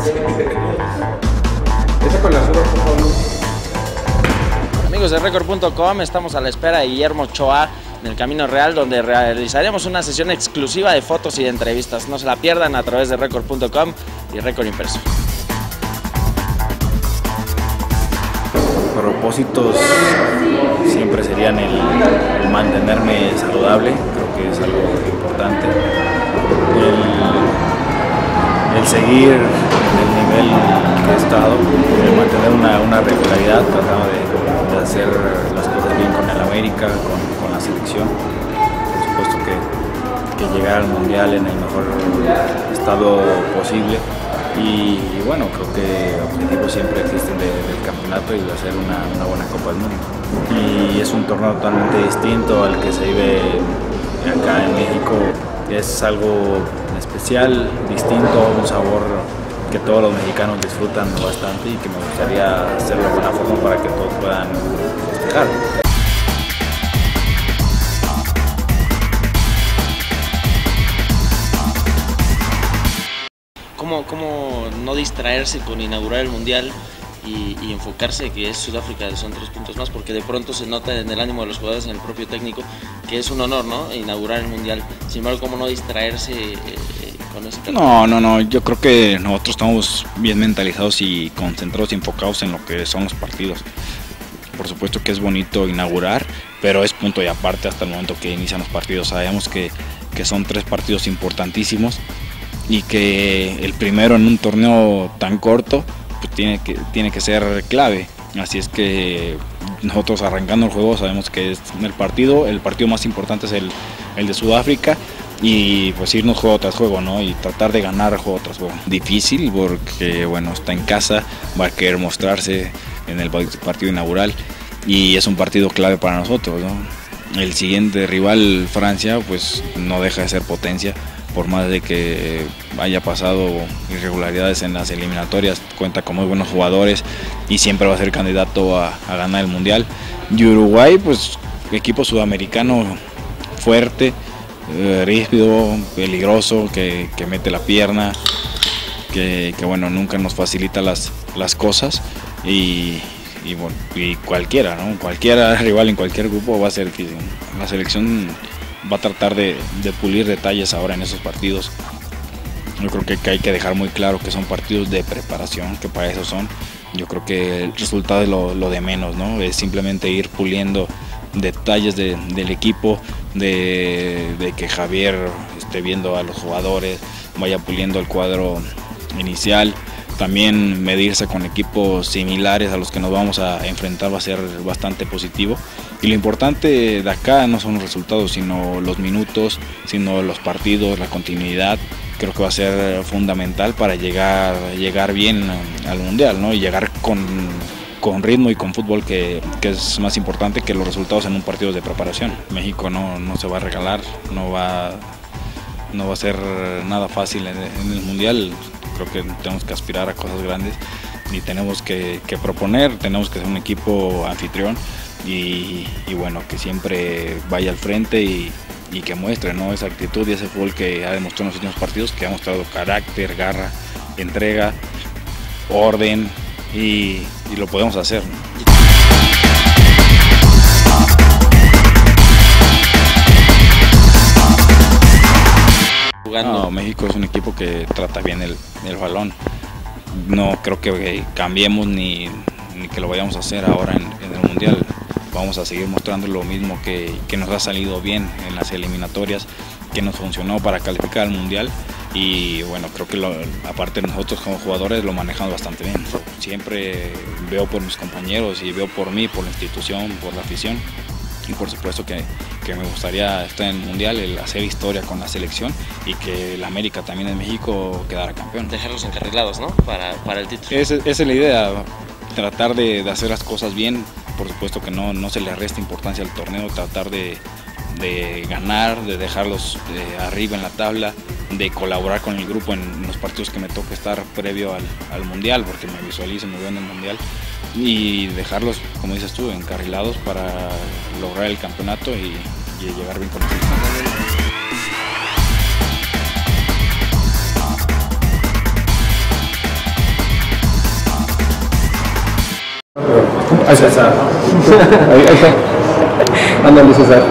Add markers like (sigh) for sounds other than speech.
(laughs) Amigos de Record.com, estamos a la espera de Guillermo Choa en el Camino Real, donde realizaremos una sesión exclusiva de fotos y de entrevistas. No se la pierdan a través de Record.com y Record Impreso. propósitos siempre serían el, mantenerme saludable, creo que es algo importante. El, seguir el nivel que he estado, el mantener una, regularidad, tratando de, hacer las cosas bien con el América, con, la selección. Por supuesto que, que llegar al Mundial en el mejor estado posible y, bueno, creo que objetivos siempre existen del campeonato y de hacer una, buena Copa del Mundo. Y es un torneo totalmente distinto al que se vive acá en México. Es algo especial, distinto, un sabor que todos los mexicanos disfrutan bastante y que me gustaría hacerlo de buena forma para que todos puedan festejar. cómo, no distraerse con inaugurar el Mundial y, enfocarse que es Sudáfrica, son tres puntos más, porque de pronto se nota en el ánimo de los jugadores, en el propio técnico, que es un honor, ¿no? Inaugurar el Mundial. Sin embargo, ¿cómo no distraerse eh, No, no, no, yo creo que nosotros estamos bien mentalizados y concentrados y enfocados en lo que son los partidos. Por supuesto que es bonito inaugurar, pero es punto y aparte hasta el momento que inician los partidos. Sabemos que, que son tres partidos importantísimos y que el primero en un torneo tan corto pues tiene, que, tiene que ser clave. Así es que nosotros arrancando el juego sabemos que es el partido, el partido más importante es el, de Sudáfrica y pues irnos juego tras juego, ¿no? Y tratar de ganar juego tras juego. Difícil porque, bueno, está en casa, va a querer mostrarse en el partido inaugural y es un partido clave para nosotros, ¿no? El siguiente rival, Francia, pues no deja de ser potencia por más de que haya pasado irregularidades en las eliminatorias, cuenta con muy buenos jugadores y siempre va a ser candidato a, ganar el Mundial. Y Uruguay, pues equipo sudamericano fuerte, eh, rígido, peligroso, que, mete la pierna, que, bueno, nunca nos facilita las, las cosas y, y cualquiera, ¿no? Cualquiera (laughs) rival en cualquier grupo va a ser difícil. La selección va a tratar de, pulir detalles ahora en esos partidos. Yo creo que, hay que dejar muy claro que son partidos de preparación, que para eso son. Yo creo que el resultado es lo, de menos, ¿no? Es simplemente ir puliendo detalles del equipo, de, de, que Javier esté viendo a los jugadores, vaya puliendo el cuadro inicial. También medirse con equipos similares a los que nos vamos a enfrentar va a ser bastante positivo. Y lo importante de acá no son los resultados, sino los minutos, sino los partidos, la continuidad. Creo que va a ser fundamental para llegar, llegar bien al Mundial ¿no? y llegar con, con ritmo y con fútbol que, que, es más importante que los resultados en un partido de preparación. México no, no se va a regalar, no va, no va a ser nada fácil en, el Mundial. Creo que tenemos que aspirar a cosas grandes y tenemos que, proponer, tenemos que ser un equipo anfitrión y, bueno, que siempre vaya al frente y, que muestre esa actitud y ese fútbol que ha demostrado en los últimos partidos, que ha mostrado carácter, garra, entrega, orden y, lo podemos hacer. México es un equipo que trata bien el, balón. No creo que cambiemos ni, que lo vayamos a hacer ahora en el Mundial vamos a seguir mostrando lo mismo que, nos ha salido bien en las eliminatorias, que nos funcionó para calificar al Mundial y bueno, creo que aparte nosotros como jugadores lo manejamos bastante bien. Siempre veo por mis compañeros y veo por mí, por la institución, por la afición y por supuesto que, me gustaría estar en el Mundial, el hacer historia con la selección y que el América también en México quedara campeón. Dejarlos encarrilados, ¿no? Para, el título. Esa, es la idea, tratar de, de hacer las cosas bien, por supuesto que no, no se le resta importancia al torneo, tratar de, ganar, de dejarlos eh, arriba en la tabla, de colaborar con el grupo en los partidos que me toque estar previo al, Mundial, porque me visualizo muy bien en el Mundial, y dejarlos, como dices tú, encarrilados para lograr el campeonato y, llegar bien con César. Ahí está. Ándale, César.